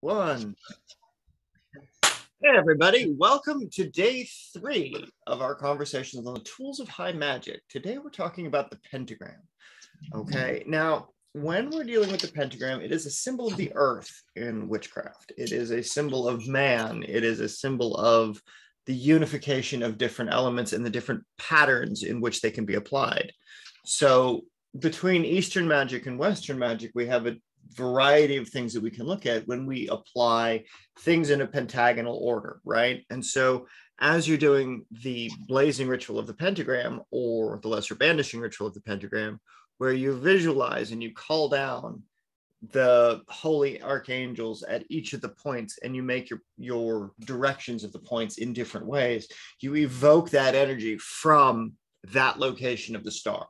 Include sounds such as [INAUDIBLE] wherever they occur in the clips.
one. Hey, everybody. Welcome to day three of our conversations on the tools of high magic. Today, we're talking about the pentagram. Okay. Now, when we're dealing with the pentagram, it is a symbol of the earth in witchcraft, it is a symbol of man, it is a symbol of the unification of different elements and the different patterns in which they can be applied. So, between Eastern magic and Western magic, we have a variety of things that we can look at when we apply things in a pentagonal order, right? And so as you're doing the blazing ritual of the pentagram or the lesser banishing ritual of the pentagram, where you visualize and you call down the holy archangels at each of the points and you make your your directions of the points in different ways you evoke that energy from that location of the star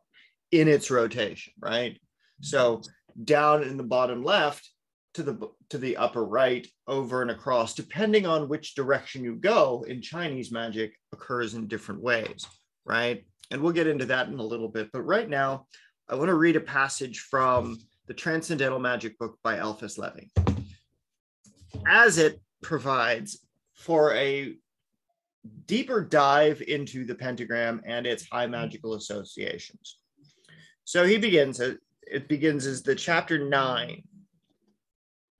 in its rotation right so down in the bottom left to the to the upper right over and across depending on which direction you go in chinese magic occurs in different ways right? And we'll get into that in a little bit. But right now i want to read a passage from the transcendental magic book by Eliphas Levi as it provides for a deeper dive into the pentagram and its high magical associations. So he begins it begins as the chapter nine.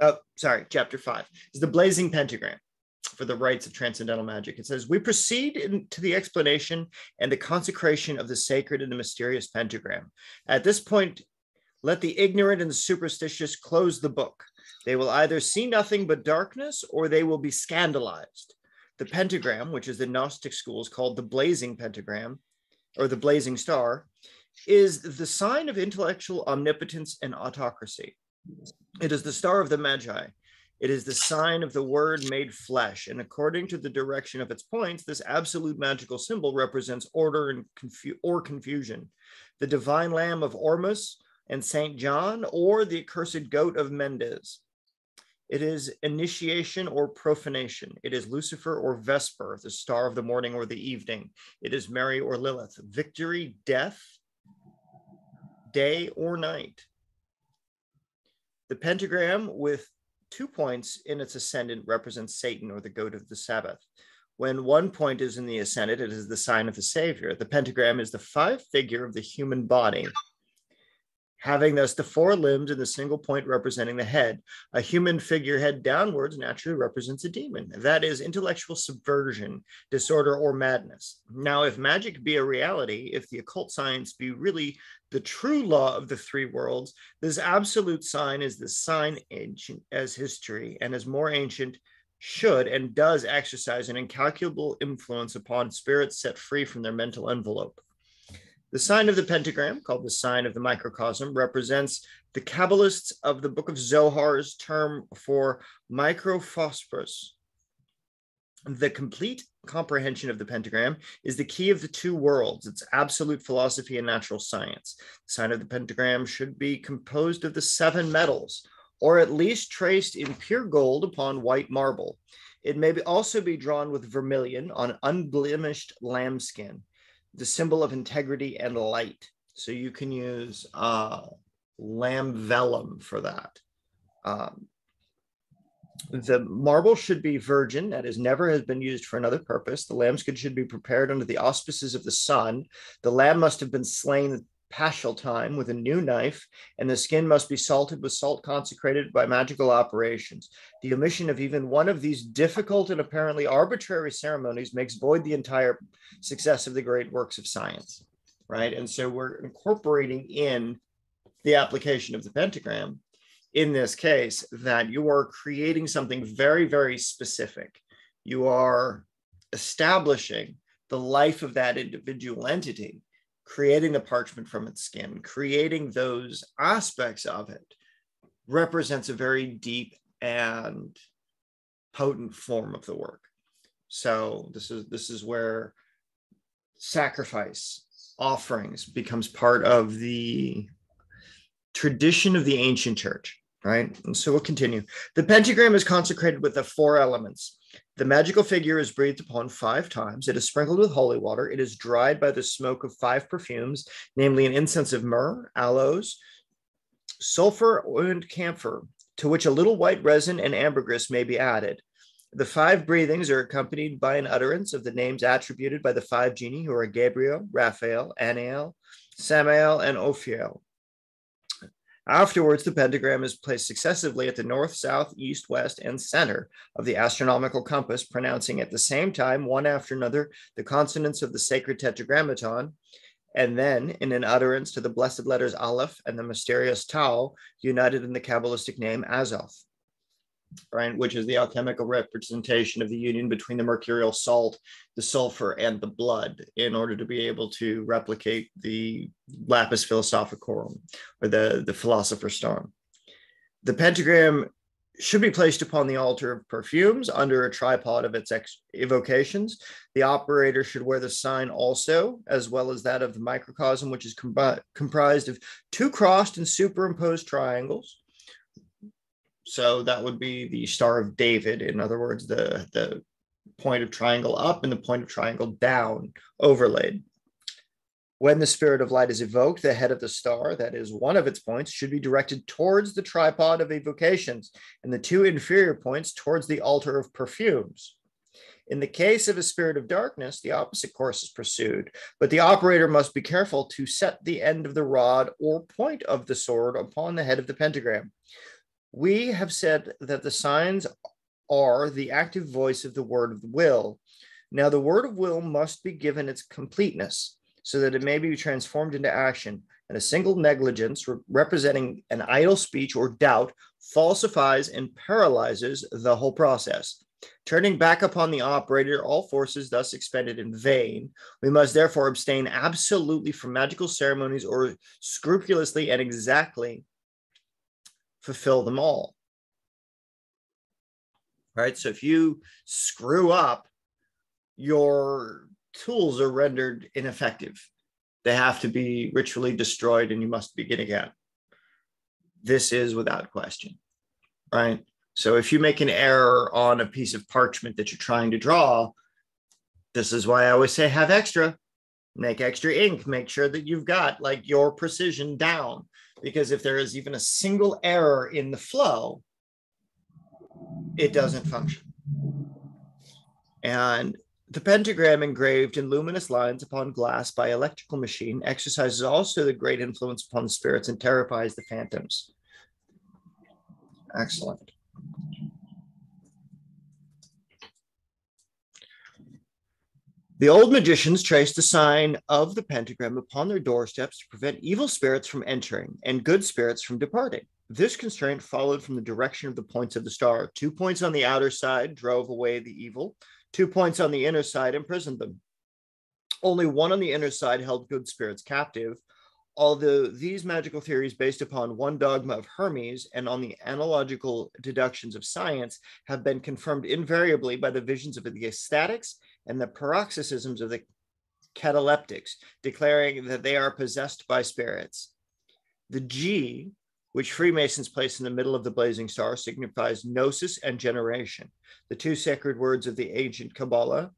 Oh, sorry, chapter five is the blazing pentagram for the rites of transcendental magic. It says, We proceed into the explanation and the consecration of the sacred and the mysterious pentagram. At this point, let the ignorant and the superstitious close the book. They will either see nothing but darkness or they will be scandalized. The pentagram, which is the Gnostic schools called the blazing pentagram or the blazing star, is the sign of intellectual omnipotence and autocracy. It is the star of the Magi. It is the sign of the word made flesh. And according to the direction of its points, this absolute magical symbol represents order and confu- or confusion. The divine lamb of Ormus and St. John, or the accursed goat of Mendes. It is initiation or profanation. It is Lucifer or Vesper, the star of the morning or the evening. It is Mary or Lilith. Victory, death, day or night. The pentagram with two points in its ascendant represents Satan or the goat of the Sabbath. When one point is in the ascendant, it is the sign of the Savior. The pentagram is the five figure of the human body having thus the four limbs and the single point representing the head. A human figure head downwards naturally represents a demon. That is intellectual subversion, disorder, or madness. Now, if magic be a reality, if the occult science be really the true law of the three worlds, this absolute sign is the sign ancient as history and as more ancient should and does exercise an incalculable influence upon spirits set free from their mental envelope. The sign of the pentagram, called the sign of the microcosm, represents the Kabbalists of the Book of Zohar's term for microprosopus. The complete comprehension of the pentagram is the key of the two worlds, its absolute philosophy and natural science. The sign of the pentagram should be composed of the seven metals, or at least traced in pure gold upon white marble. It may also be drawn with vermilion on unblemished lambskin the symbol of integrity and light. So you can use uh, lamb vellum for that. Um, the marble should be virgin, that is, never has been used for another purpose. The lambskin should be prepared under the auspices of the sun. The lamb must have been slain paschal time with a new knife, and the skin must be salted with salt consecrated by magical operations. The omission of even one of these difficult and apparently arbitrary ceremonies makes void the entire success of the great works of science, right? And so we're incorporating in the application of the pentagram in this case that you are creating something very, very specific. You are establishing the life of that individual entity creating the parchment from its skin, creating those aspects of it represents a very deep and potent form of the work. So this is this is where sacrifice offerings becomes part of the tradition of the ancient church, right? And so we'll continue. The pentagram is consecrated with the four elements the magical figure is breathed upon five times. It is sprinkled with holy water. It is dried by the smoke of five perfumes, namely an incense of myrrh, aloes, sulfur, and camphor. to which a little white resin and ambergris may be added. The five breathings are accompanied by an utterance of the names attributed by the five genii, who are Gabriel, Raphael, Anael, Samael, and Ophiel. Afterwards, the pentagram is placed successively at the north, south, east, west, and center of the astronomical compass, pronouncing at the same time, one after another, the consonants of the sacred tetragrammaton, and then in an utterance to the blessed letters Aleph and the mysterious Tau, united in the Kabbalistic name Azoth right, which is the alchemical representation of the union between the mercurial salt, the sulfur, and the blood in order to be able to replicate the lapis philosophicorum or the, the philosopher's stone. The pentagram should be placed upon the altar of perfumes under a tripod of its ex- evocations. The operator should wear the sign also, as well as that of the microcosm, which is com- comprised of two crossed and superimposed triangles so that would be the Star of David. In other words, the, the point of triangle up and the point of triangle down overlaid. When the spirit of light is evoked, the head of the star, that is one of its points, should be directed towards the tripod of evocations, and the two inferior points towards the altar of perfumes. In the case of a spirit of darkness, the opposite course is pursued, but the operator must be careful to set the end of the rod or point of the sword upon the head of the pentagram. We have said that the signs are the active voice of the word of will. Now, the word of will must be given its completeness so that it may be transformed into action. And a single negligence re- representing an idle speech or doubt falsifies and paralyzes the whole process. Turning back upon the operator, all forces thus expended in vain. We must therefore abstain absolutely from magical ceremonies or scrupulously and exactly fulfill them all. Right. So if you screw up, your tools are rendered ineffective. They have to be ritually destroyed and you must begin again. This is without question. Right. So if you make an error on a piece of parchment that you're trying to draw, this is why I always say have extra, make extra ink, make sure that you've got like your precision down because if there is even a single error in the flow, it doesn't function. And the pentagram engraved in luminous lines upon glass by electrical machine exercises also the great influence upon the spirits and terrifies the phantoms. Excellent. The old magicians traced the sign of the pentagram upon their doorsteps to prevent evil spirits from entering and good spirits from departing. This constraint followed from the direction of the points of the star. Two points on the outer side drove away the evil, two points on the inner side imprisoned them. Only one on the inner side held good spirits captive. Although these magical theories, based upon one dogma of Hermes and on the analogical deductions of science, have been confirmed invariably by the visions of the ecstatics and the paroxysms of the cataleptics, declaring that they are possessed by spirits. The G, which Freemasons place in the middle of the blazing star, signifies gnosis and generation, the two sacred words of the ancient Kabbalah.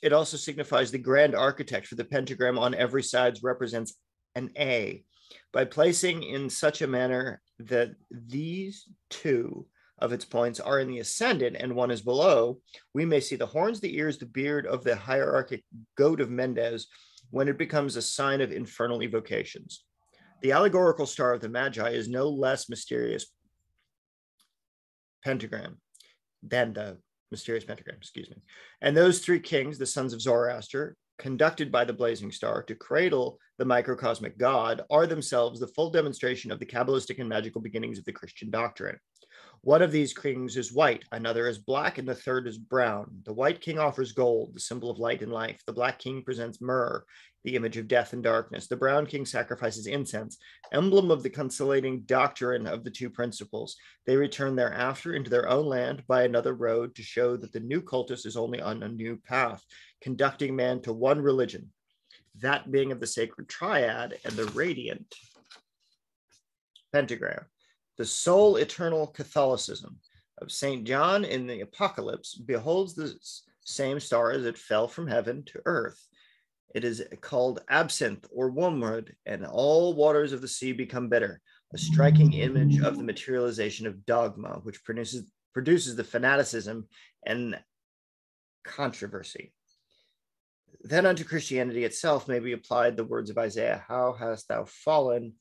It also signifies the grand architect, for the pentagram on every side represents an A. By placing in such a manner that these two of its points are in the ascendant and one is below, we may see the horns, the ears, the beard of the hierarchic goat of Mendes when it becomes a sign of infernal evocations. The allegorical star of the Magi is no less mysterious pentagram than the mysterious pentagram, excuse me. And those three kings, the sons of Zoroaster, conducted by the blazing star to cradle the microcosmic God, are themselves the full demonstration of the Kabbalistic and magical beginnings of the Christian doctrine. One of these kings is white, another is black, and the third is brown. The white king offers gold, the symbol of light and life. The black king presents myrrh, the image of death and darkness. The brown king sacrifices incense, emblem of the conciliating doctrine of the two principles. They return thereafter into their own land by another road to show that the new cultus is only on a new path, conducting man to one religion, that being of the sacred triad and the radiant pentagram the sole eternal Catholicism of St. John in the Apocalypse beholds the same star as it fell from heaven to earth. It is called absinthe or wormwood, and all waters of the sea become bitter. a striking image of the materialization of dogma, which produces, produces the fanaticism and controversy. Then unto Christianity itself may be applied the words of Isaiah How hast thou fallen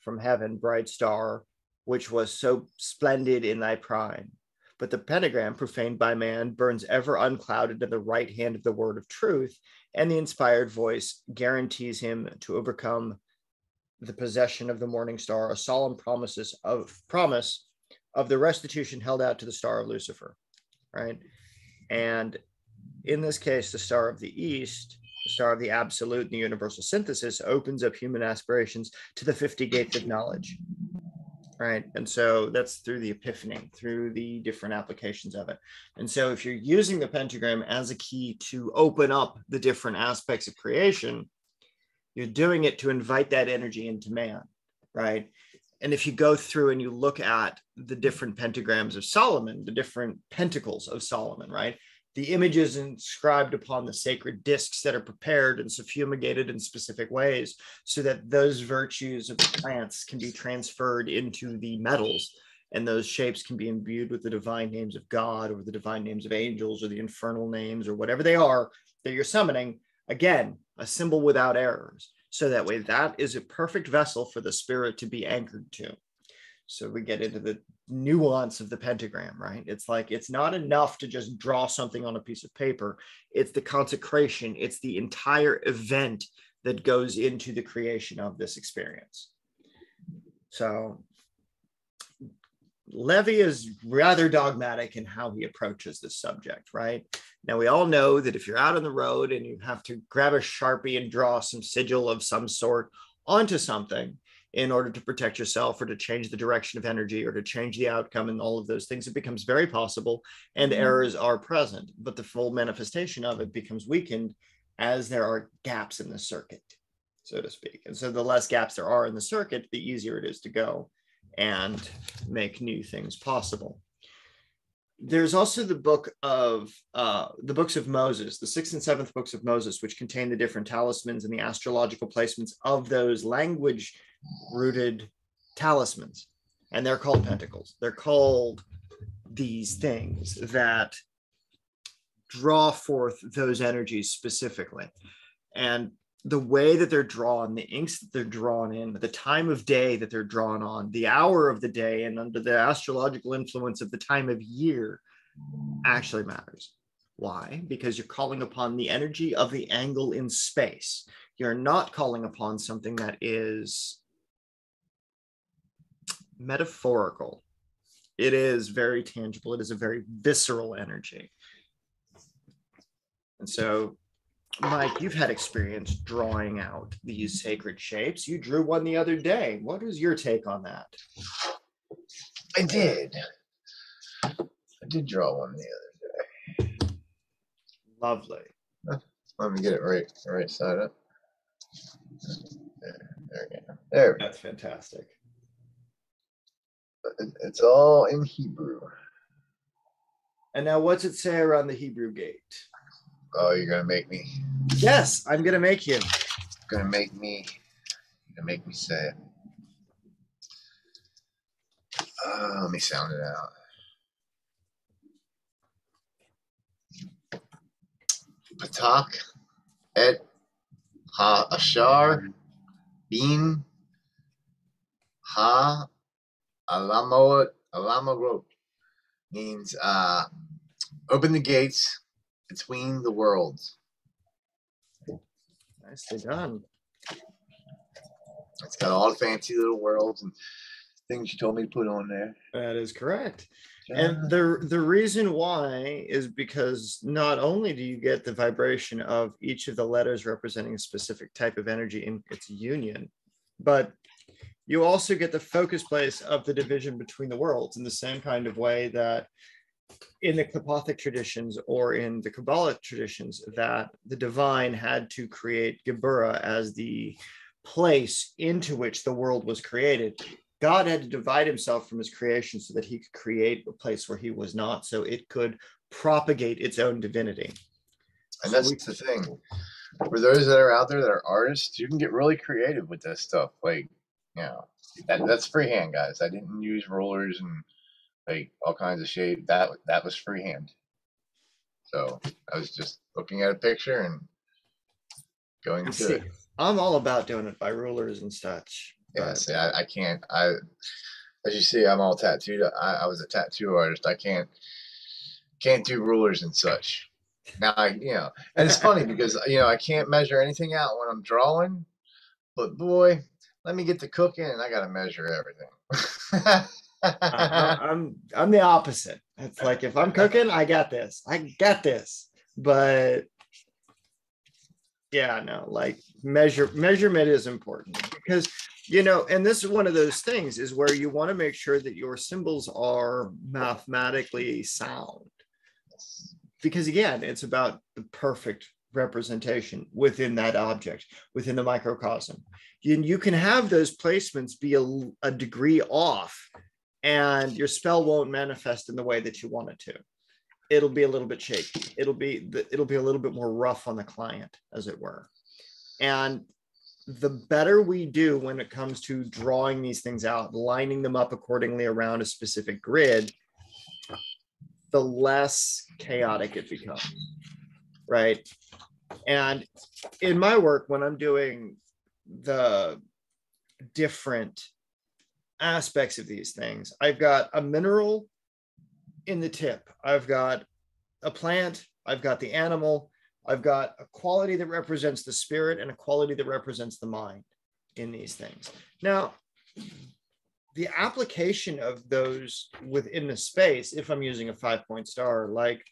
from heaven, bright star, which was so splendid in thy prime? But the pentagram, profaned by man, burns ever unclouded in the right hand of the word of truth, and the inspired voice guarantees him to overcome the possession of the morning star, a solemn promises of promise of the restitution held out to the star of Lucifer, right? And in this case, the star of the east, the star of the absolute and the universal synthesis, opens up human aspirations to the 50 gates of knowledge, right? And so that's through the epiphany, through the different applications of it. And so if you're using the pentagram as a key to open up the different aspects of creation, you're doing it to invite that energy into man, right? And if you go through and you look at the different pentagrams of Solomon, the different pentacles of Solomon, right? The images inscribed upon the sacred discs that are prepared and suffumigated in specific ways so that those virtues of the plants can be transferred into the metals and those shapes can be imbued with the divine names of God or the divine names of angels or the infernal names or whatever they are that you're summoning. Again, a symbol without errors. So that way, that is a perfect vessel for the spirit to be anchored to. So we get into the nuance of the pentagram, right? It's like it's not enough to just draw something on a piece of paper, it's the consecration, it's the entire event that goes into the creation of this experience. So Levi is rather dogmatic in how he approaches this subject, right? Now, we all know that if you're out on the road and you have to grab a Sharpie and draw some sigil of some sort onto something in order to protect yourself or to change the direction of energy or to change the outcome and all of those things, it becomes very possible and mm-hmm. errors are present, but the full manifestation of it becomes weakened as there are gaps in the circuit, so to speak. And so, the less gaps there are in the circuit, the easier it is to go and make new things possible. There's also the book of uh, the books of Moses, the sixth and seventh books of Moses, which contain the different talismans and the astrological placements of those language rooted talismans. And they're called mm-hmm. pentacles. They're called these things that draw forth those energies specifically. And the way that they're drawn, the inks that they're drawn in, the time of day that they're drawn on, the hour of the day, and under the astrological influence of the time of year actually matters. Why? Because you're calling upon the energy of the angle in space. You're not calling upon something that is metaphorical. It is very tangible. It is a very visceral energy. And so Mike, you've had experience drawing out these sacred shapes. You drew one the other day. What is your take on that? I did. I did draw one the other day. Lovely. Let me get it right, right side up. There, there we go. There. That's fantastic. It's all in Hebrew. And now, what's it say around the Hebrew gate? Oh, you're gonna make me. Yes, I'm gonna make you. Gonna make me. Gonna make me say it. Uh, let me sound it out. Patak et ha ashar bin ha alamot alamorot means uh, open the gates between the worlds. Nicely done. It's got all the fancy little worlds and things you told me to put on there. That is correct. And the the reason why is because not only do you get the vibration of each of the letters representing a specific type of energy in its union, but you also get the focus place of the division between the worlds in the same kind of way that in the Qliphothic traditions or in the Kabbalah traditions that the divine had to create Geburah as the place into which the world was created. God had to divide himself from his creation so that he could create a place where he was not, so it could propagate its own divinity. And that's the thing. For those that are out there that are artists, you can get really creative with this stuff. Like you know, that, that's freehand, guys. I didn't use rulers and like all kinds of shape. That that was freehand. So I was just looking at a picture and going to See, it. I'm all about doing it by rulers and such. Yeah, see, I, I can't. I, as you see, I'm all tattooed. I, I was a tattoo artist. I can't, can't do rulers and such. Now I, you know, and it's funny [LAUGHS] because you know I can't measure anything out when I'm drawing, but boy, let me get to cooking and I got to measure everything. I- [LAUGHS] I'm I'm the opposite. It's like if I'm cooking, I got this. I got this. But yeah, no, like measure measurement is important because you know, and this is one of those things is where you want to make sure that your symbols are mathematically sound. Because again, it's about the perfect representation within that object, within the microcosm. You, you can have those placements be a, a degree off and your spell won't manifest in the way that you want it to. It'll be a little bit shaky. It'll be it'll be a little bit more rough on the client, as it were. And the better we do when it comes to drawing these things out, lining them up accordingly around a specific grid, the less chaotic it becomes. Right. And in my work, when I'm doing the different aspects of these things. I've got a mineral in the tip. I've got a plant. I've got the animal. I've got a quality that represents the spirit and a quality that represents the mind in these things. Now, the application of those within the space, if I'm using a five point star, like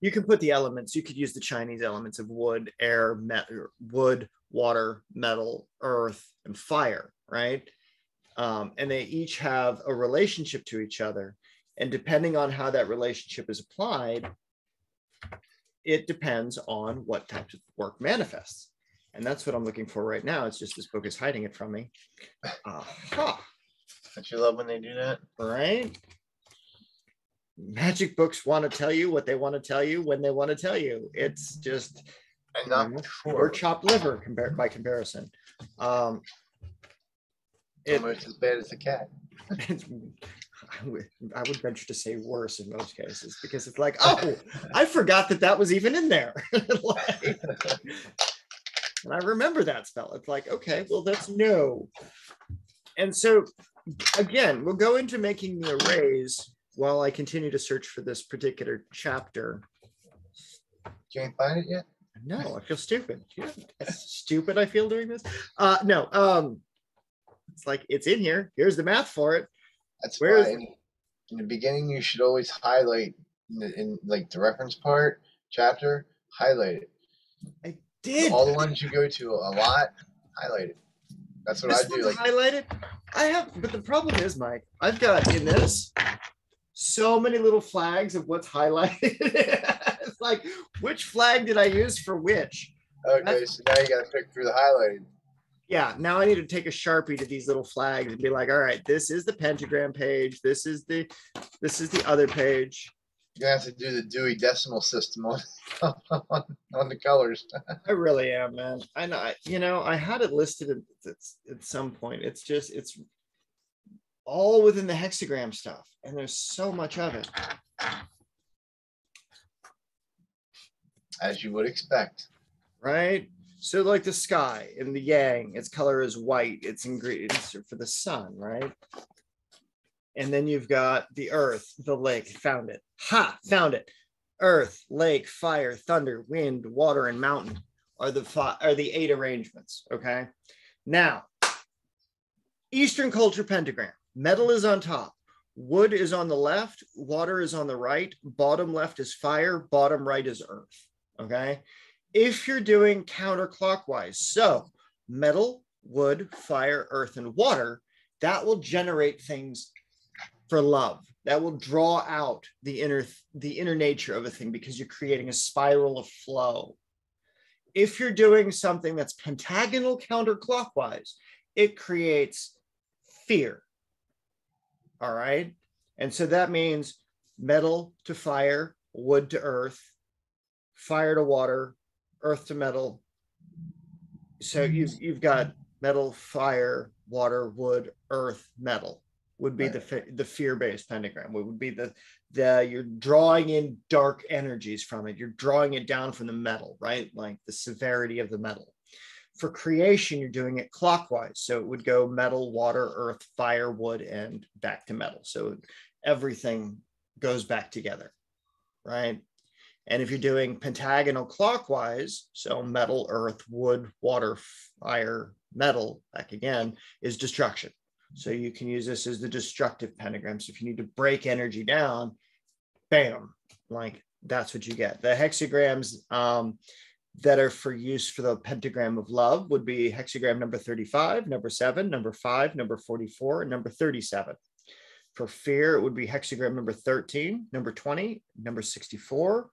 you can put the elements, you could use the Chinese elements of wood, air, metal, wood, water, metal, earth, and fire, right? Um, and they each have a relationship to each other. And depending on how that relationship is applied, it depends on what types of work manifests. And that's what I'm looking for right now. It's just this book is hiding it from me. Aha, Don't you love when they do that? right? Magic books want to tell you what they want to tell you when they want to tell you. It's just And not Mhm. or chopped liver compared by comparison. Um, it, Almost as bad as a cat. [LAUGHS] I would, I would venture to say worse in most cases because it's like, oh, I forgot that that was even in there. [LAUGHS] Like, and I remember that spell. It's like, okay, well, that's no. And so, again, we'll go into making the arrays while I continue to search for this particular chapter. You ain't find it yet? No, I feel stupid. You know how stupid I feel doing this. Uh, no, um, it's like it's in here. Here's the math for it. That's Where why is- in, in the beginning you should always highlight in, the, in like the reference part chapter, highlight it. I did All the ones you go to a lot, highlight it. That's what this I do. Like highlighted. I have, but the problem is, Mike, I've got in this so many little flags of what's highlighted. [LAUGHS] it's like, which flag did I use for which? okay, so now you gotta pick through the highlighted. Yeah, now I need to take a sharpie to these little flags and be like, all right, this is the pentagram page. This is the, this is the other page. You're gonna have to do the Dewey Decimal System on [LAUGHS] on, on the colors. [LAUGHS] I really am, man. I know, I, you know, I had it listed at, at, at some point. It's just, it's all within the hexagram stuff, and there's so much of it. As you would expect. right? So like the sky in the yang, its color is white. Its ingredients are for the sun, right? And then you've got the earth, the lake. Found it. Ha! Found it. Earth, lake, fire, thunder, wind, water, and mountain are the fi- are the eight arrangements. Okay. Now, Eastern culture pentagram. Metal is on top. Wood is on the left. Water is on the right. Bottom left is fire. Bottom right is earth. Okay if you're doing counterclockwise. So metal, wood, fire, earth, and water, that will generate things for love. That will draw out the inner the inner nature of a thing because you're creating a spiral of flow. If you're doing something that's pentagonal counterclockwise, it creates fear. All right. And so that means metal to fire, wood to earth, fire to water, earth to metal. So mm-hmm. you've you've got metal, fire, water, wood, earth, metal would be right. the the fear-based pentagram. What would be the the you're drawing in dark energies from it. You're drawing it down from the metal, right? Like the severity of the metal. For creation, you're doing it clockwise. So it would go metal, water, earth, fire, wood, and back to metal. So everything goes back together, right? And if you're doing pentagonal clockwise, so metal, earth, wood, water, fire, metal, back again, is destruction. So you can use this as the destructive pentagram. So if you need to break energy down, bam, like that's what you get. The hexagrams um, that are for use for the pentagram of love would be hexagram number 35, number seven, number five, number 44, and number 37. For fear, it would be hexagram number 13, number 20, number 64,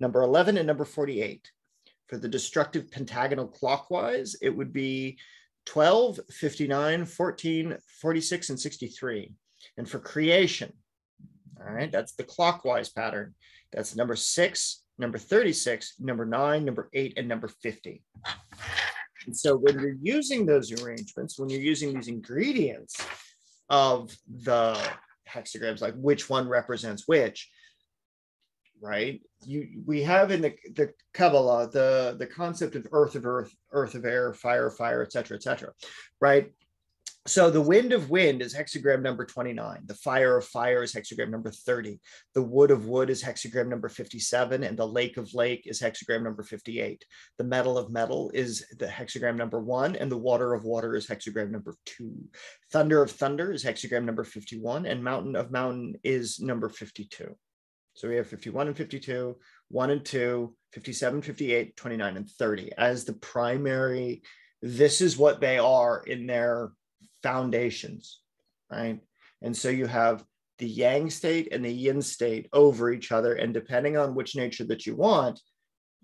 number 11, and number 48. For the destructive pentagonal clockwise, it would be 12, 59, 14, 46, and 63. And for creation, all right, that's the clockwise pattern. That's number six, number 36, number nine, number eight, and number 50. And so when you're using those arrangements, when you're using these ingredients of the hexagrams, like which one represents which, right? You we have in the the Kabbalah the the concept of earth of earth, earth of air, fire fire, etc., etc. right? So the wind of wind is hexagram number 29. The fire of fire is hexagram number 30. The wood of wood is hexagram number 57. And the lake of lake is hexagram number 58. The metal of metal is the hexagram number one. And the water of water is hexagram number two. Thunder of thunder is hexagram number 51. And mountain of mountain is number 52. So we have 51 and 52, 1 and 2, 57, 58, 29, and 30 as the primary. This is what they are in their foundations, right? And so you have the yang state and the yin state over each other. And depending on which nature that you want,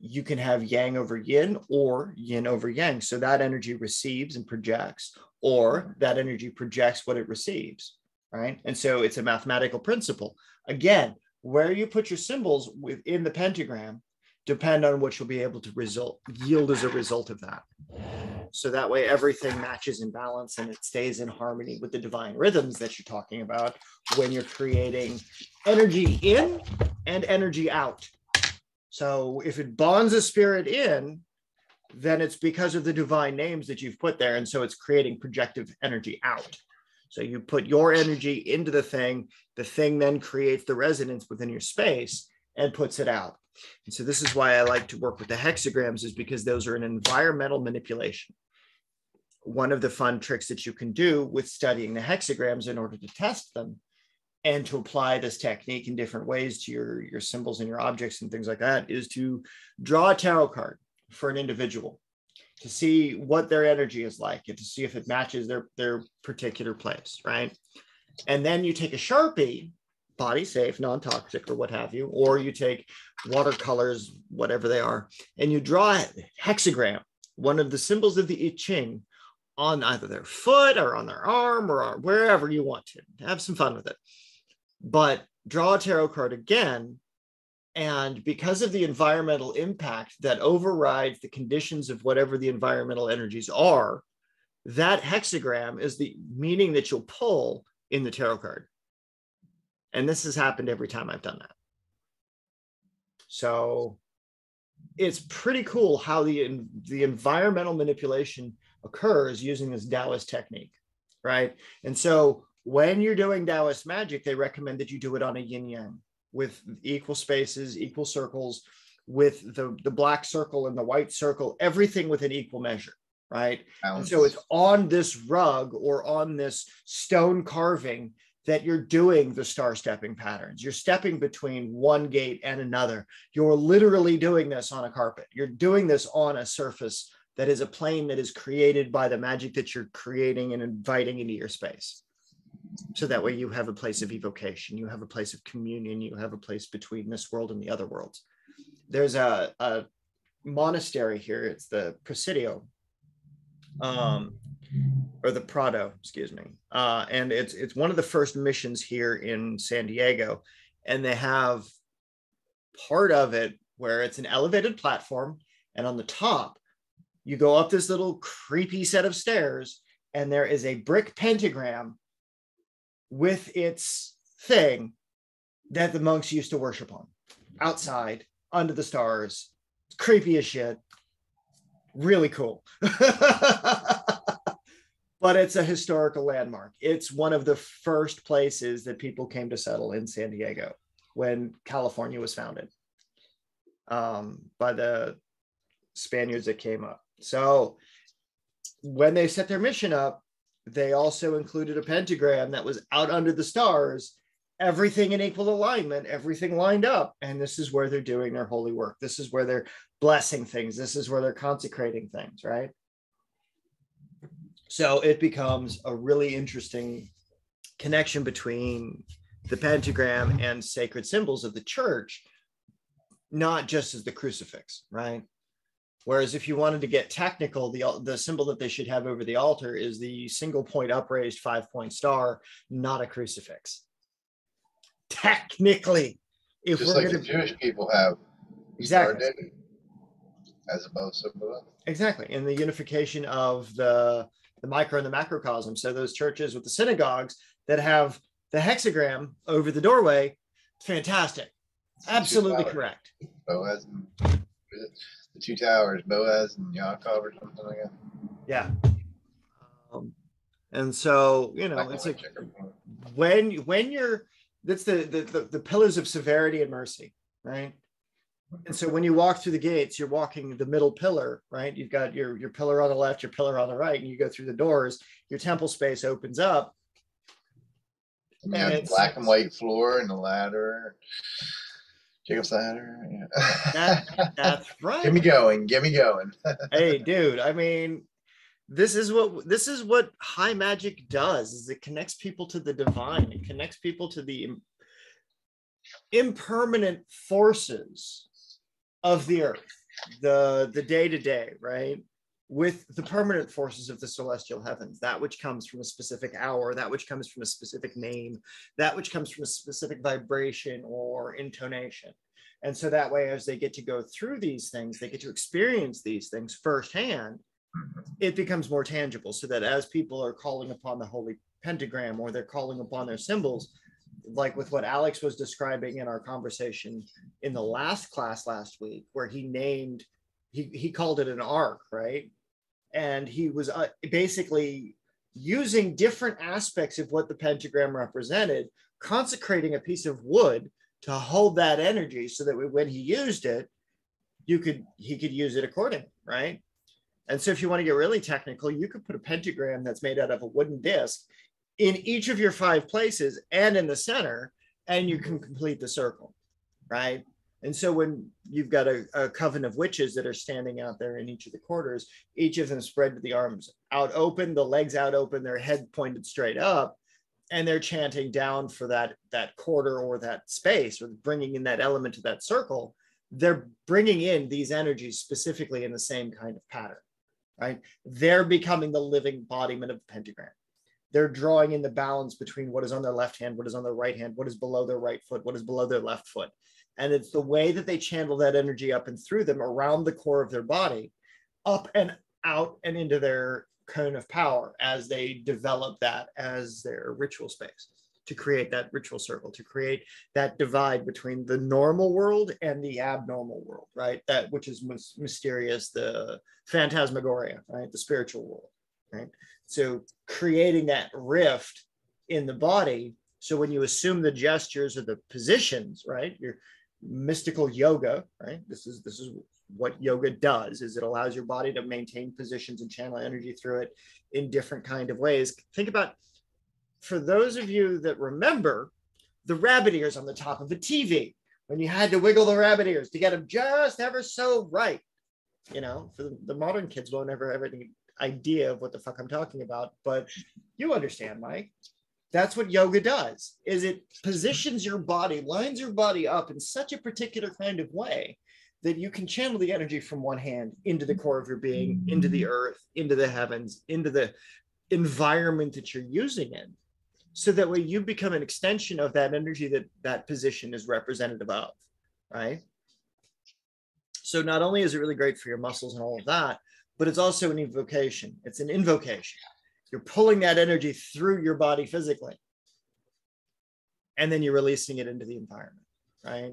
you can have yang over yin or yin over yang. So that energy receives and projects, or that energy projects what it receives, right? And so it's a mathematical principle. Again, where you put your symbols within the pentagram depend on what you'll be able to result yield as a result of that. So that way everything matches in balance and it stays in harmony with the divine rhythms that you're talking about when you're creating energy in and energy out. So if it bonds a spirit in then it's because of the divine names that you've put there. And so it's creating projective energy out. So you put your energy into the thing, the thing then creates the resonance within your space and puts it out. And so this is why I like to work with the hexagrams is because those are an environmental manipulation. One of the fun tricks that you can do with studying the hexagrams in order to test them and to apply this technique in different ways to your, your symbols and your objects and things like that is to draw a tarot card for an individual to see what their energy is like and to see if it matches their their particular place right and then you take a sharpie body safe non-toxic or what have you or you take watercolors whatever they are and you draw a hexagram one of the symbols of the i ching on either their foot or on their arm or wherever you want to have some fun with it but draw a tarot card again and because of the environmental impact that overrides the conditions of whatever the environmental energies are, that hexagram is the meaning that you'll pull in the tarot card. And this has happened every time I've done that. So it's pretty cool how the, the environmental manipulation occurs using this Taoist technique, right? And so when you're doing Taoist magic, they recommend that you do it on a yin yang with equal spaces, equal circles, with the, the black circle and the white circle, everything with an equal measure, right? And so it's on this rug or on this stone carving that you're doing the star stepping patterns. You're stepping between one gate and another. You're literally doing this on a carpet. You're doing this on a surface that is a plane that is created by the magic that you're creating and inviting into your space so that way you have a place of evocation you have a place of communion you have a place between this world and the other worlds there's a, a monastery here it's the presidio um, or the prado excuse me uh, and it's it's one of the first missions here in san diego and they have part of it where it's an elevated platform and on the top you go up this little creepy set of stairs and there is a brick pentagram with its thing that the monks used to worship on outside under the stars. Creepy as shit. Really cool. [LAUGHS] but it's a historical landmark. It's one of the first places that people came to settle in San Diego when California was founded um, by the Spaniards that came up. So when they set their mission up, they also included a pentagram that was out under the stars, everything in equal alignment, everything lined up. And this is where they're doing their holy work. This is where they're blessing things. This is where they're consecrating things, right? So it becomes a really interesting connection between the pentagram and sacred symbols of the church, not just as the crucifix, right? Whereas if you wanted to get technical, the, the symbol that they should have over the altar is the single point upraised five point star, not a crucifix. Technically, if Just we're like gonna, the Jewish people have exactly as opposed to exactly in the unification of the the micro and the macrocosm. So those churches with the synagogues that have the hexagram over the doorway, fantastic, absolutely correct. Boaz and the two towers, Boaz and Yaakov or something like that. Yeah. Um, and so you know, it's like when when you're that's the, the the the pillars of severity and mercy, right? And so when you walk through the gates, you're walking the middle pillar, right? You've got your your pillar on the left, your pillar on the right, and you go through the doors. Your temple space opens up. And you black and white floor and the ladder. Jacob's ladder. Yeah. That, that's [LAUGHS] right. get me going. Get me going. [LAUGHS] hey, dude. I mean, this is what this is what high magic does. Is it connects people to the divine. It connects people to the impermanent forces of the earth, the the day to day, right? With the permanent forces of the celestial heavens, that which comes from a specific hour, that which comes from a specific name, that which comes from a specific vibration or intonation. And so that way, as they get to go through these things, they get to experience these things firsthand, it becomes more tangible. So that as people are calling upon the holy pentagram or they're calling upon their symbols, like with what Alex was describing in our conversation in the last class last week, where he named, he, he called it an arc, right? And he was uh, basically using different aspects of what the pentagram represented, consecrating a piece of wood to hold that energy so that when he used it, you could he could use it accordingly, right? And so if you want to get really technical, you could put a pentagram that's made out of a wooden disc in each of your five places and in the center, and you can mm-hmm. complete the circle, right? And so when you've got a, a, coven of witches that are standing out there in each of the quarters, each of them spread with the arms out open, the legs out open, their head pointed straight up, and they're chanting down for that that quarter or that space, or bringing in that element to that circle. They're bringing in these energies specifically in the same kind of pattern, right? They're becoming the living embodiment of the pentagram they're drawing in the balance between what is on their left hand, what is on their right hand, what is below their right foot, what is below their left foot. And it's the way that they channel that energy up and through them around the core of their body, up and out and into their cone of power as they develop that as their ritual space to create that ritual circle, to create that divide between the normal world and the abnormal world, right? That which is mysterious, the phantasmagoria, right? The spiritual world, right? So creating that rift in the body. So when you assume the gestures or the positions, right? Your mystical yoga, right? This is this is what yoga does is it allows your body to maintain positions and channel energy through it in different kind of ways. Think about for those of you that remember the rabbit ears on the top of the TV when you had to wiggle the rabbit ears to get them just ever so right. You know, for the, the modern kids won't ever everything idea of what the fuck I'm talking about, but you understand, Mike. That's what yoga does. Is it positions your body, lines your body up in such a particular kind of way that you can channel the energy from one hand into the core of your being, into the earth, into the heavens, into the environment that you're using in. So that way you become an extension of that energy that that position is representative of, right? So not only is it really great for your muscles and all of that, but it's also an evocation. It's an invocation. You're pulling that energy through your body physically. And then you're releasing it into the environment, right?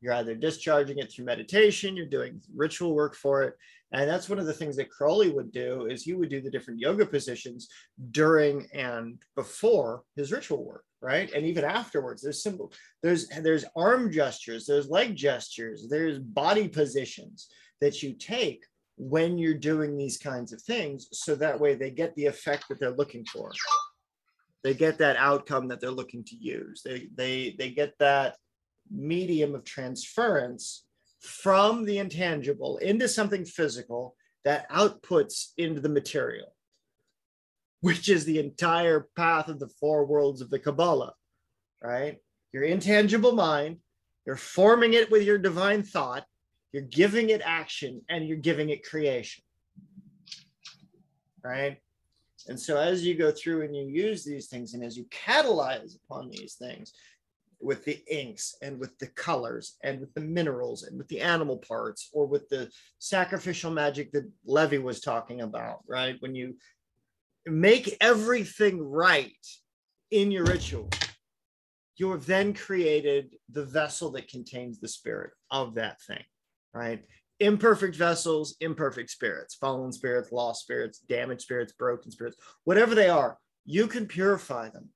You're either discharging it through meditation, you're doing ritual work for it. And that's one of the things that Crowley would do is he would do the different yoga positions during and before his ritual work, right? And even afterwards, there's simple, there's there's arm gestures, there's leg gestures, there's body positions that you take when you're doing these kinds of things so that way they get the effect that they're looking for. They get that outcome that they're looking to use. They they they get that medium of transference from the intangible into something physical that outputs into the material which is the entire path of the four worlds of the kabbalah right? Your intangible mind you're forming it with your divine thought you're giving it action and you're giving it creation right and so as you go through and you use these things and as you catalyze upon these things with the inks and with the colors and with the minerals and with the animal parts or with the sacrificial magic that Levi was talking about, right? When you make everything right in your ritual, you have then created the vessel that contains the spirit of that thing right? Imperfect vessels, imperfect spirits, fallen spirits, lost spirits, damaged spirits, broken spirits, whatever they are, you can purify them.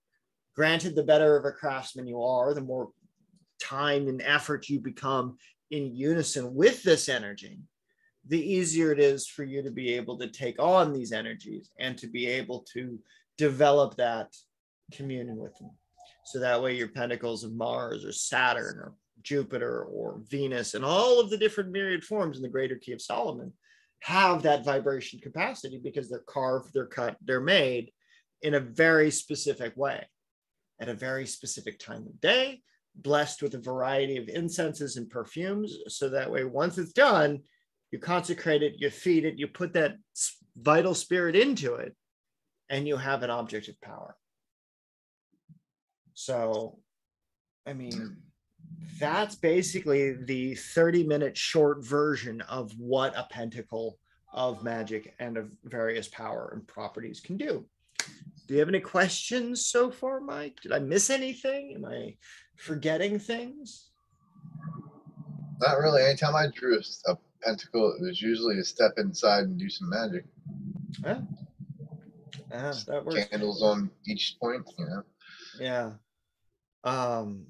Granted, the better of a craftsman you are, the more time and effort you become in unison with this energy, the easier it is for you to be able to take on these energies and to be able to develop that communion with them. So that way, your pentacles of Mars or Saturn or Jupiter or Venus and all of the different myriad forms in the greater key of Solomon have that vibration capacity because they're carved, they're cut, they're made in a very specific way at a very specific time of day, blessed with a variety of incenses and perfumes. So that way, once it's done, you consecrate it, you feed it, you put that vital spirit into it, and you have an object of power. So, I mean, that's basically the 30 minute short version of what a pentacle of magic and of various power and properties can do. Do you have any questions so far, Mike? Did I miss anything? Am I forgetting things? Not really. Anytime I drew a, pentacle, it was usually to step inside and do some magic. Yeah. Yeah, that works. Candles on each point, you know. Yeah. Um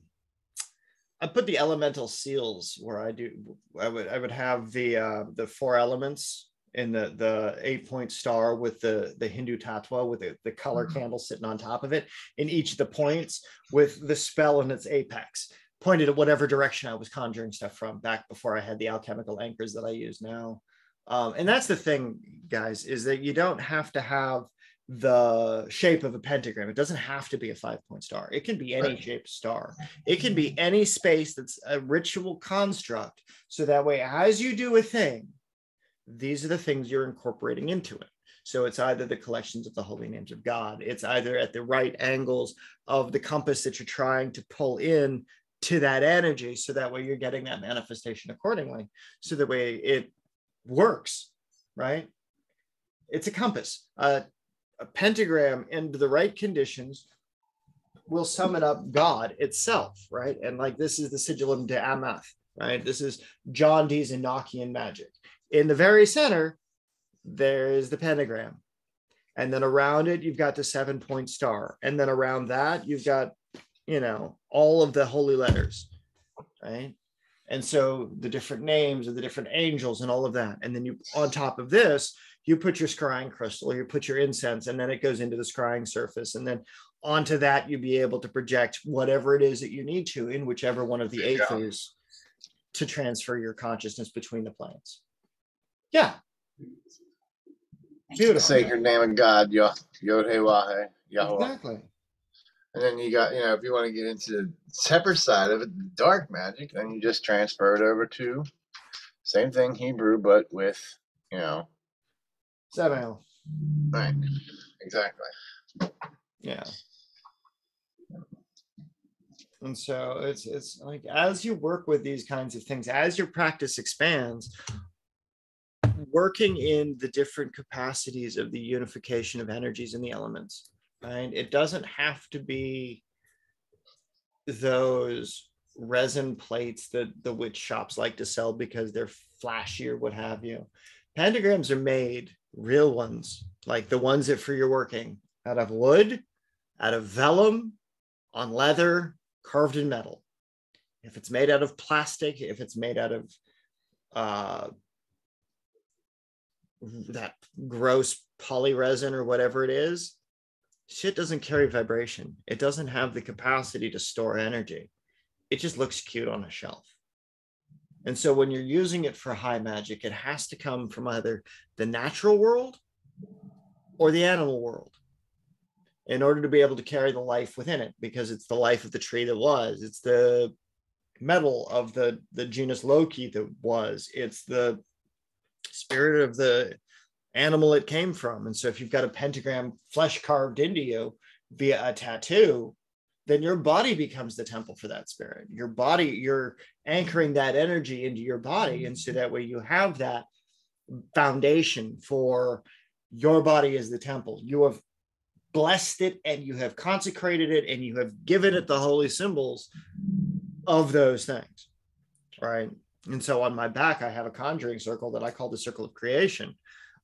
I put the elemental seals where I do. I would I would have the uh, the four elements in the the eight point star with the the Hindu tattwa with the, the color mm-hmm. candle sitting on top of it in each of the points with the spell in its apex pointed at whatever direction I was conjuring stuff from back before I had the alchemical anchors that I use now. Um, and that's the thing, guys, is that you don't have to have the shape of a pentagram. It doesn't have to be a five point star. It can be any right. shaped star. It can be any space that's a ritual construct. So that way, as you do a thing, these are the things you're incorporating into it. So it's either the collections of the holy names of God, it's either at the right angles of the compass that you're trying to pull in to that energy. So that way you're getting that manifestation accordingly. So the way it works, right? It's a compass. Uh, a pentagram into the right conditions will summon up God itself, right? And like this is the sigillum Dei Aemeth, right? This is John Dee's Enochian magic. In the very center, there is the pentagram. And then around it, you've got the seven point star. And then around that, you've got, you know, all of the holy letters, right? And so the different names of the different angels and all of that. And then you, on top of this, you put your scrying crystal, you put your incense, and then it goes into the scrying surface. And then onto that, you'd be able to project whatever it is that you need to in whichever one of the eight yeah. to transfer your consciousness between the planes. Yeah. Beautiful. The sacred name of God, Yod Wahe, Yahweh. Exactly. And then you got, you know, if you want to get into the separate side of it, dark magic, then you just transfer it over to same thing, Hebrew, but with, you know, Seven. Right. Exactly. Yeah. And so it's it's like as you work with these kinds of things, as your practice expands, working in the different capacities of the unification of energies and the elements. Right? It doesn't have to be those resin plates that the witch shops like to sell because they're flashy or what have you. Pentagrams are made, real ones, like the ones that for your working out of wood, out of vellum, on leather, carved in metal. If it's made out of plastic, if it's made out of uh, that gross poly resin or whatever it is, shit doesn't carry vibration. It doesn't have the capacity to store energy. It just looks cute on a shelf. And so when you're using it for high magic, it has to come from either the natural world or the animal world in order to be able to carry the life within it because it's the life of the tree that was it's the metal of the the genius loci that was it's the spirit of the animal it came from. And so if you've got a pentagram flesh carved into you via a tattoo then your body becomes the temple for that spirit. Your body you're anchoring that energy into your body. And so that way you have that foundation for your body is the temple. You have blessed it and you have consecrated it and you have given it the holy symbols of those things right? And so on my back i have a conjuring circle that i call the circle of creation.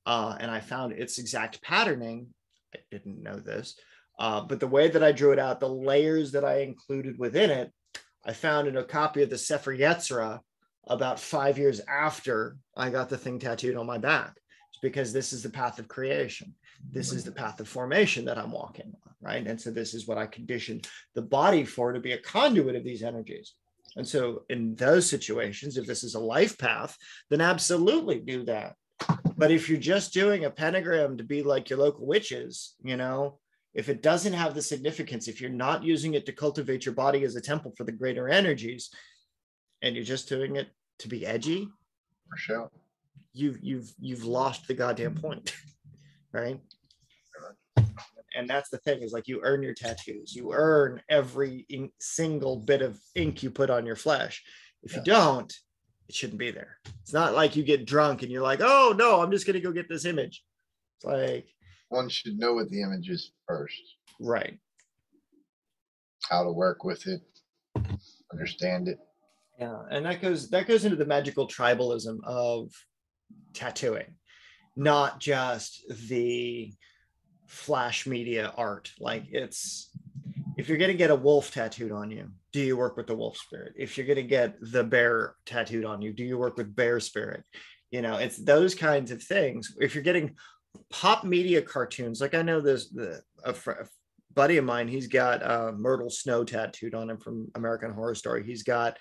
Uh, and i found its exact patterning. I didn't know this uh, but the way that i drew it out the layers that i included within it i found in a copy of the sefer yetzirah about five years after i got the thing tattooed on my back it's because this is the path of creation this is the path of formation that I'm walking on, right? And so this is what I condition the body for to be a conduit of these energies. And so in those situations, if this is a life path, then absolutely do that. But if you're just doing a pentagram to be like your local witches, you know, if it doesn't have the significance, if you're not using it to cultivate your body as a temple for the greater energies, and you're just doing it to be edgy, for sure, you've you've you've lost the goddamn mm-hmm. point. [LAUGHS] right? And that's the thing is like you earn your tattoos, you earn every ink, single bit of ink you put on your flesh. If yeah. you don't, it shouldn't be there. It's not like you get drunk and you're like, oh no, I'm just gonna go get this image. It's like one should know what the image is first. Right. How to work with it, understand it. Yeah, and that goes that goes into the magical tribalism of tattooing not just the flash media art. Like it's if you're going to get a wolf tattooed on you, do you work with the wolf spirit? If you're going to get the bear tattooed on you, do you work with bear spirit? You know, it's those kinds of things. If you're getting pop media cartoons, like I know there's the a, a buddy of mine, he's got uh, Myrtle Snow tattooed on him from American Horror Story. He's got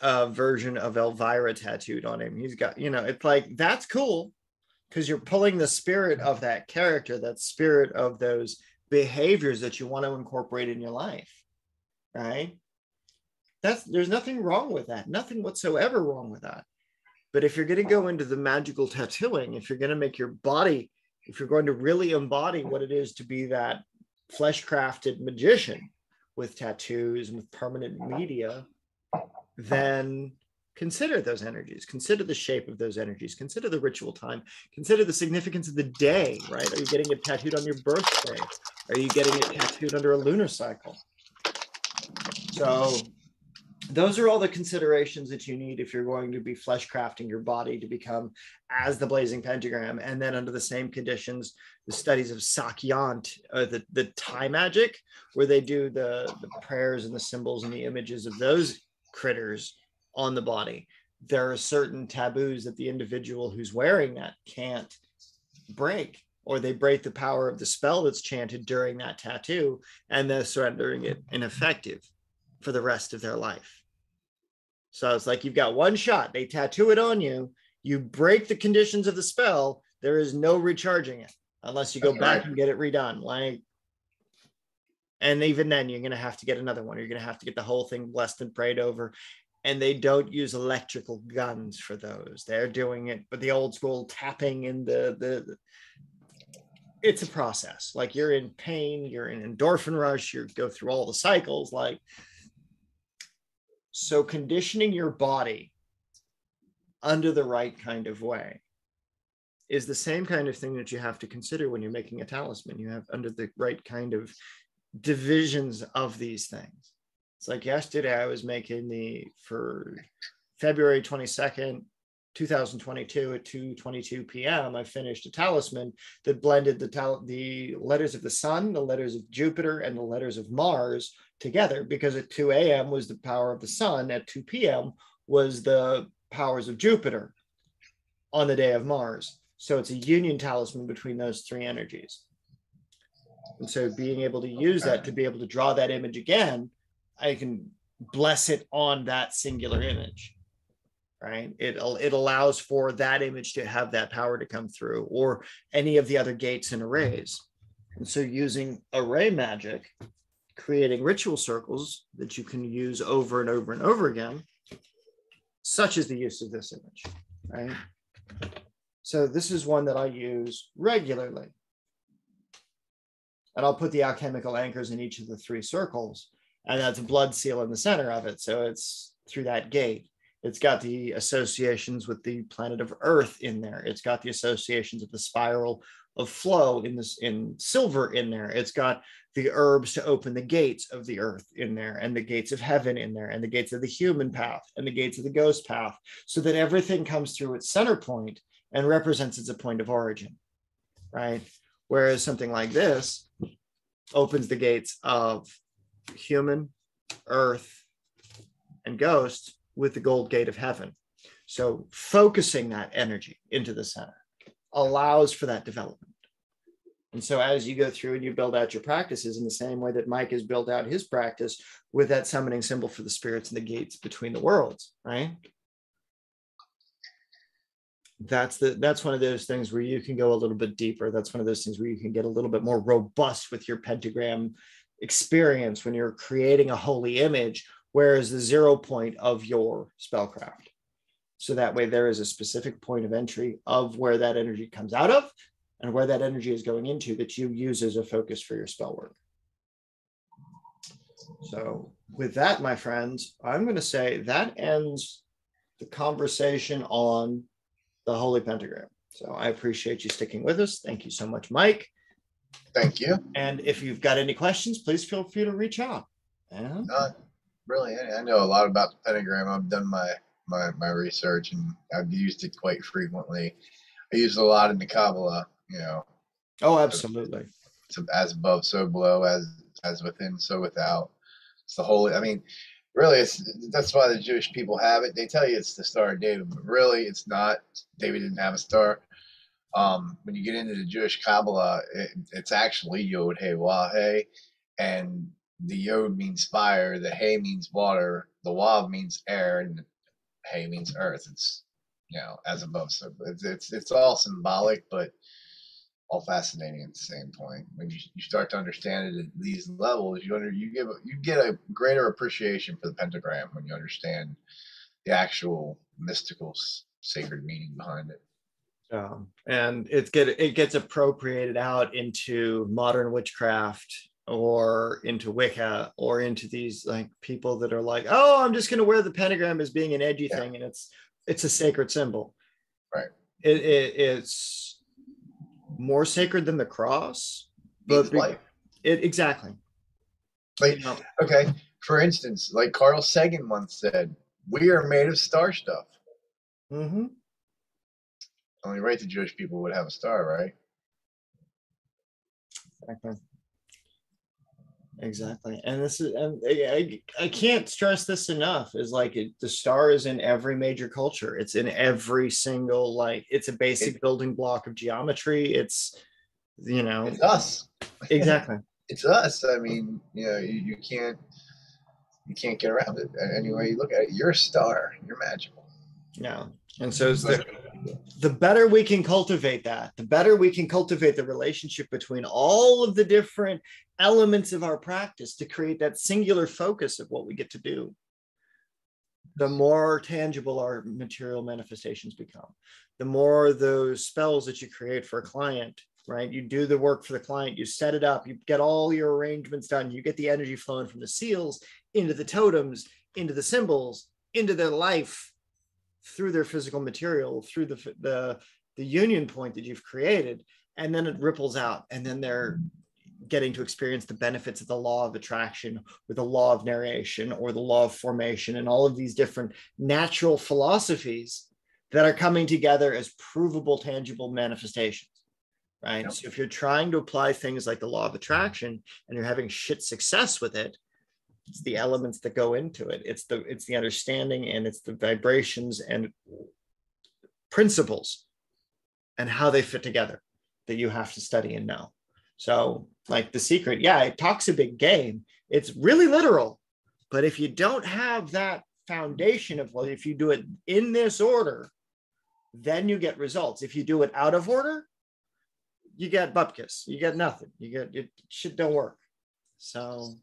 a version of Elvira tattooed on him. He's got, you know, it's like that's cool because you're pulling the spirit of that character, that spirit of those behaviors that you want to incorporate in your life, right? That's there's nothing wrong with that, nothing whatsoever wrong with that. But if you're going to go into the magical tattooing, if you're going to make your body, if you're going to really embody what it is to be that flesh crafted magician with tattoos and with permanent media, then consider those energies. Consider the shape of those energies. Consider the ritual time. Consider the significance of the day right? Are you getting it tattooed on your birthday? Are you getting it tattooed under a lunar cycle? So those are all the considerations that you need if you're going to be flesh crafting your body to become as the blazing pentagram and then under the same conditions the studies of sakyant uh, the, the thai magic where they do the, the prayers and the symbols and the images of those critters on the body. There are certain taboos that the individual who's wearing that can't break, or they break the power of the spell that's chanted during that tattoo, and they're surrendering it ineffective for the rest of their life. So it's like you've got one shot, they tattoo it on you, you break the conditions of the spell, there is no recharging it unless you go That's back right. and get it redone. Like, and even then, you're going to have to get another one. You're going to have to get the whole thing blessed and prayed over and they don't use electrical guns for those. They're doing it, but the old school tapping in the, the, the it's a process. Like you're in pain, you're in endorphin rush, you go through all the cycles. Like so, conditioning your body under the right kind of way is the same kind of thing that you have to consider when you're making a talisman. You have under the right kind of divisions of these things. It's like yesterday I was making the for February 22nd, 2022 at 2:22 p.m. I finished a talisman that blended the tal- the letters of the sun, the letters of Jupiter, and the letters of Mars together because at 2 a.m. was the power of the sun, at 2 p.m. was the powers of Jupiter on the day of Mars. So it's a union talisman between those three energies. And so being able to use that to be able to draw that image again, I can bless it on that singular image. Right. It, it allows for that image to have that power to come through or any of the other gates and arrays. And so using array magic, creating ritual circles that you can use over and over and over again, such as the use of this image. Right. So this is one that I use regularly. And I'll put the alchemical anchors in each of the three circles. And that's a blood seal in the center of it. So it's through that gate. It's got the associations with the planet of Earth in there. It's got the associations of the spiral of flow in this in silver in there. It's got the herbs to open the gates of the earth in there and the gates of heaven in there and the gates of the human path and the gates of the ghost path so that everything comes through its center point and represents as a point of origin, right? Whereas something like this opens the gates of human, earth, and ghost with the gold gate of heaven. So focusing that energy into the center allows for that development. And so as you go through and you build out your practices in the same way that Mike has built out his practice with that summoning symbol for the spirits and the gates between the worlds, right? that's the that's one of those things where you can go a little bit deeper that's one of those things where you can get a little bit more robust with your pentagram experience when you're creating a holy image whereas the zero point of your spellcraft so that way there is a specific point of entry of where that energy comes out of and where that energy is going into that you use as a focus for your spell work so with that my friends i'm going to say that ends the conversation on the Holy Pentagram. So I appreciate you sticking with us. Thank you so much, Mike. Thank you. And if you've got any questions, please feel free to reach out. Yeah. Not really. I know a lot about the pentagram. I've done my, my, my research and I've used it quite frequently. I use it a lot in the Kabbalah, you know. Oh, absolutely. It's as above, so below, as as within, so without. It's the holy. I mean, really it's that's why the jewish people have it they tell you it's the star of david but really it's not david didn't have a star um, when you get into the jewish kabbalah it, it's actually yod hey wah hey and the yod means fire the hey means water the wav means air and hey means earth it's you know as above so it's it's, it's all symbolic but all fascinating at the same point. When you, you start to understand it at these levels, you under you give you get a greater appreciation for the pentagram when you understand the actual mystical sacred meaning behind it. Um, and it get it gets appropriated out into modern witchcraft or into Wicca or into these like people that are like, oh, I'm just going to wear the pentagram as being an edgy yeah. thing, and it's it's a sacred symbol. Right. It, it, it's more sacred than the cross. But life. It, exactly. Like, you know, okay, for instance, like Carl Sagan once said, "We are made of star stuff." Mm-hmm. Only right the Jewish people would have a star, right? Exactly. Exactly, and this is, and eh, I, I can't stress this enough. Is like it, the star is in every major culture. It's in every single like. It's a basic it, building block of geometry. It's, you know, it's us. Exactly. [LAUGHS] it's us. I mean, you know, you, you can't, you can't get around it. Any way you look at it, you're a star. You're magical. Yeah, and so the, the better we can cultivate that, the better we can cultivate the relationship between all of the different elements of our practice to create that singular focus of what we get to do, the more tangible our material manifestations become. The more those spells that you create for a client, right? You do the work for the client, you set it up, you get all your arrangements done, you get the energy flowing from the seals into the totems, into the symbols, into their life through their physical material, through the the the union point that you've created and then it ripples out and then they're getting to experience the benefits of the law of attraction or the law of narration or the law of formation and all of these different natural philosophies that are coming together as provable tangible manifestations right yep. so if you're trying to apply things like the law of attraction and you're having shit success with it it's the elements that go into it. It's the it's the understanding and it's the vibrations and principles and how they fit together that you have to study and know. So like the secret yeah it talks a big game. It's really literal but if you don't have that foundation of well if you do it in this order then you get results. If you do it out of order you get bupkis you get nothing. You get it shit don't work. So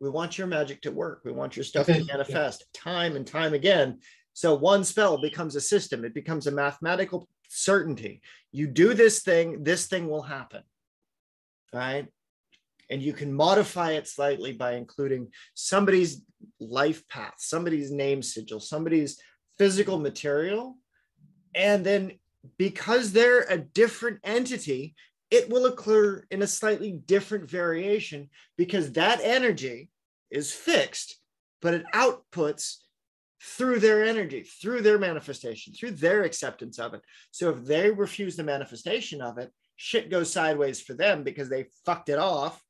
we want your magic to work. We want your stuff to manifest time and time again. So one spell becomes a system, it becomes a mathematical certainty. You do this thing, this thing will happen. Right. And you can modify it slightly by including somebody's life path, somebody's name sigil, somebody's physical material. And then because they're a different entity, it will occur in a slightly different variation because that energy is fixed, but it outputs through their energy, through their manifestation, through their acceptance of it. So if they refuse the manifestation of it, shit goes sideways for them because they fucked it off.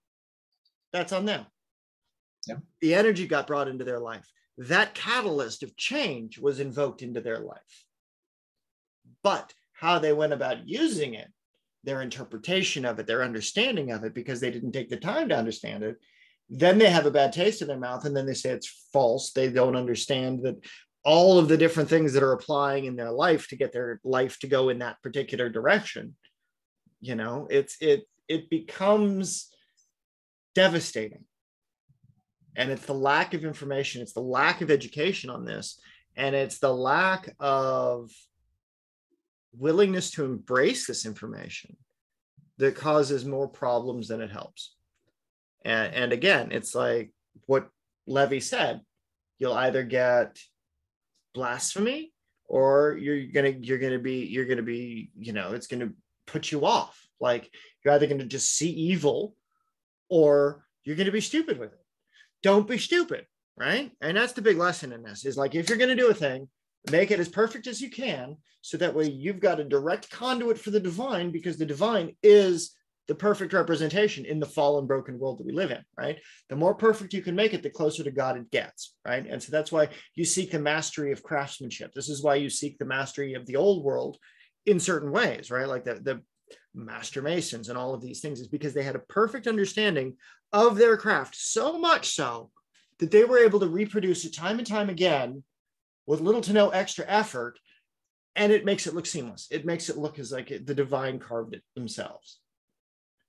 That's on them. Yeah. The energy got brought into their life. That catalyst of change was invoked into their life. But how they went about using it their interpretation of it, their understanding of it, because they didn't take the time to understand it, then they have a bad taste in their mouth and then they say it's false. They don't understand that all of the different things that are applying in their life to get their life to go in that particular direction. You know, it's it it becomes devastating. And it's the lack of information, it's the lack of education on this, and it's the lack of willingness to embrace this information that causes more problems than it helps. And, and again, it's like what Levi said you'll either get blasphemy or you're gonna you're gonna be you're gonna be you know it's gonna put you off. Like you're either gonna just see evil or you're gonna be stupid with it. Don't be stupid right? And that's the big lesson in this is like if you're gonna do a thing make it as perfect as you can so that way you've got a direct conduit for the divine because the divine is the perfect representation in the fallen broken world that we live in right? The more perfect you can make it the closer to god it gets right? And so that's why you seek the mastery of craftsmanship. This is why you seek the mastery of the old world in certain ways right? Like the, the master masons and all of these things is because they had a perfect understanding of their craft so much so that they were able to reproduce it time and time again with little to no extra effort and it makes it look seamless. It makes it look as like the divine carved it themselves.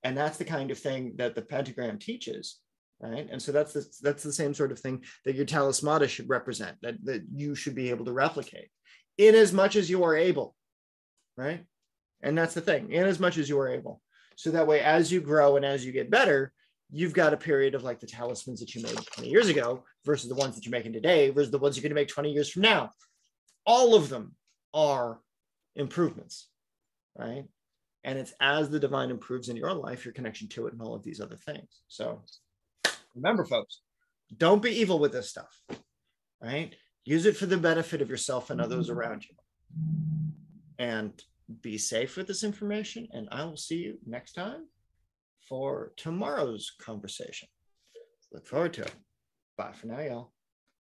And that's the kind of thing that the pentagram teaches right? And so that's the, that's the same sort of thing that your talismata should represent that, that you should be able to replicate in as much as you are able right? And that's the thing in as much as you are able. So that way as you grow and as you get better you've got a period of like the talismans that you made 20 years ago versus the ones that you're making today versus the ones you're going to make 20 years from now. All of them are improvements, right? And it's as the divine improves in your life, your connection to it, and all of these other things. So remember, folks, don't be evil with this stuff, right? Use it for the benefit of yourself and others around you. And be safe with this information. And I will see you next time for tomorrow's conversation. Look forward to it. Bye for now, y'all.